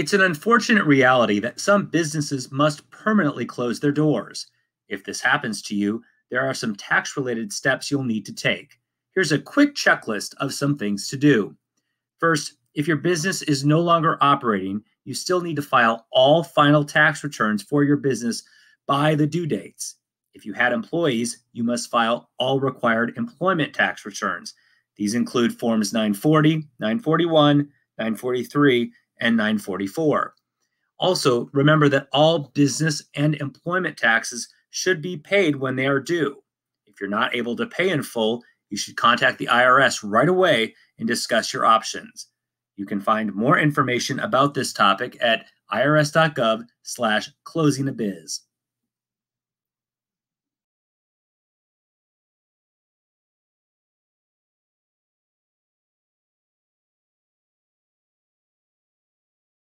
It's an unfortunate reality that some businesses must permanently close their doors. If this happens to you, there are some tax related steps you'll need to take. Here's a quick checklist of some things to do. First, if your business is no longer operating, you still need to file all final tax returns for your business by the due dates. If you had employees, you must file all required employment tax returns. These include Forms 940, 941, 943, and 944. Also, remember that all business and employment taxes should be paid when they are due. If you're not able to pay in full, you should contact the IRS right away and discuss your options. You can find more information about this topic at irs.gov slash closing a biz.